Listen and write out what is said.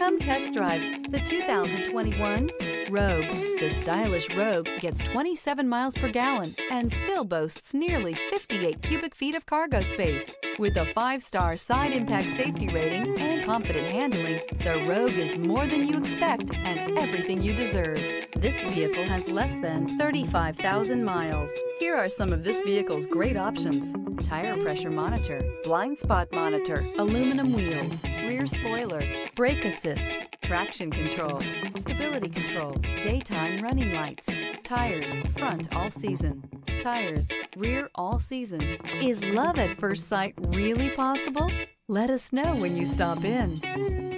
Come test drive the 2021 Rogue. The stylish Rogue gets 27 miles per gallon and still boasts nearly 58 cubic feet of cargo space. With a five-star side impact safety rating and confident handling, the Rogue is more than you expect and everything you deserve. This vehicle has less than 35,000 miles. Here are some of this vehicle's great options. Tire pressure monitor, blind spot monitor, aluminum wheels, rear spoiler, brake assist, traction control, stability control, daytime running lights, tires, front all season, tires, rear all season. Is love at first sight really possible? Let us know when you stop in.